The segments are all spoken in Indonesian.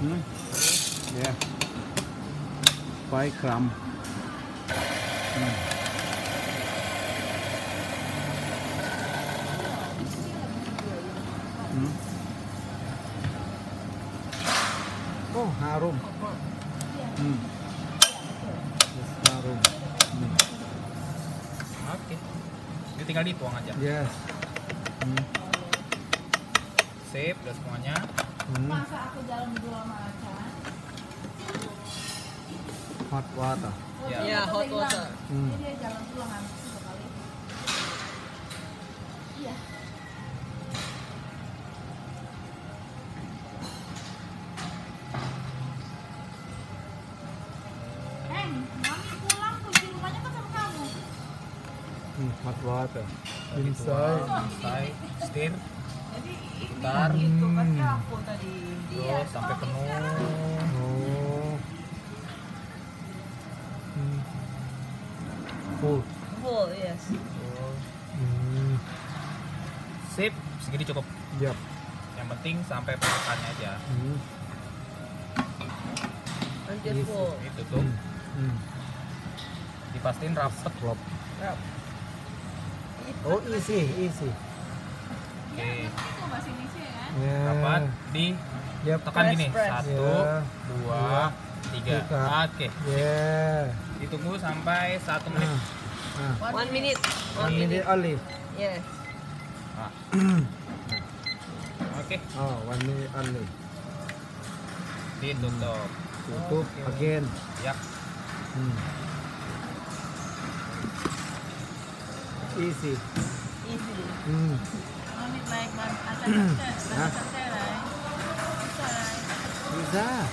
Hmm? Yeah. Five gram. Hmm. Hmm. Oh, harum. Hmm. Yes, harum. Hmm. Oke. Ini tinggal dituang aja. Yes. Hmm. Sip, udah semuanya. Hmm. Masa aku jalan dulu sama Aca? Hot water. Ya. motor hot water. Hmm. Jadi dia jalan pulang kan tiga kali. Iya. Eh, mami pulang kunci rumahnya kan sama kamu. Hmm. Hot water. Inside. Inside. Stir. Jadi Bentar. itu kan Hmm. aku tadi. Terus sampai penuh. Oh. Hmm. Full. Full, yes. Tuh. Hmm. Sip, segini cukup. Yep. Yang penting sampai permukaannya aja. Hmm. Until Yes. full. Itu tuh. Hmm. Dipastiin rapet. Klop. Rap. Oh, easy, easy. Yeah. Rapat di Yep. tekan Press, gini. press. Satu, Yeah. dua, tiga. Tiga. Oke. Yeah. Ditunggu sampai satu menit. Ah. Ah. One minute. One minute only. Yes. Ah. Oke, Oh, one minute only. ditutup. Tutup Oke. again. Ya, Hmm. Easy. Easy. Hmm. Who's that?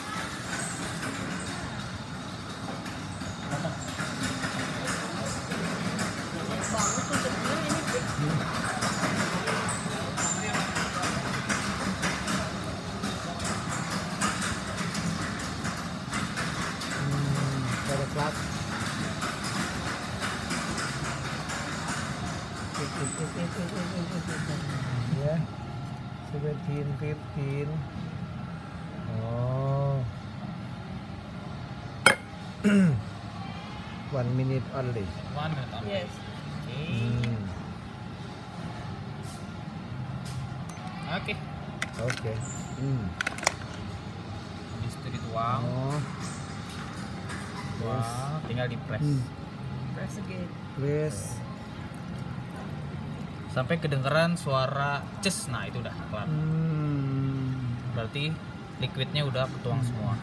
Yeah. Seventeen, fifteen. Oh. One minute only. one minute only. Yes. Oke. Hmm. Oke. Oke. Hmm. Habis itu dituang. Oh. Yes. Wah, tinggal di press. Hmm. Press again. Please. Sampai kedengeran suara ces. Nah, itu udah kelar. Hmm. Berarti liquidnya udah ketuang semua.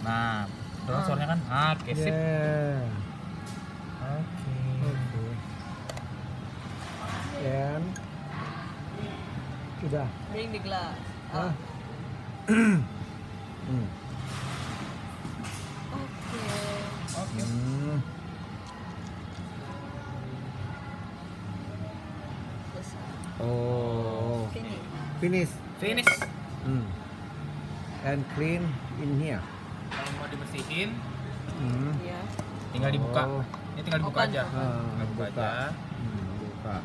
Nah, dengar Ah. suaranya kan? Ah, oke sip. Yeah. Oke. Oke. Dan sudah. Bring the glass. Ah. Ah. Hmm. Oh. Finish. Finish. Finish. Hmm. And clean in here. Kalau mau dibersihin, Hmm. Ya. tinggal dibuka. Oh. Ini tinggal dibuka Open. aja. Ah, Tinggal dibuka buka. aja. Hmm, buka.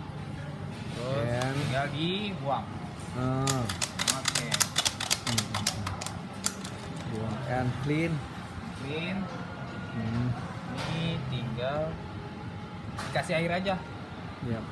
Terus Dan- tinggal dibuang. Ah. Oke. Hmm. Buang. And clean. Clean. Hmm. Ini tinggal dikasih air aja. Yep.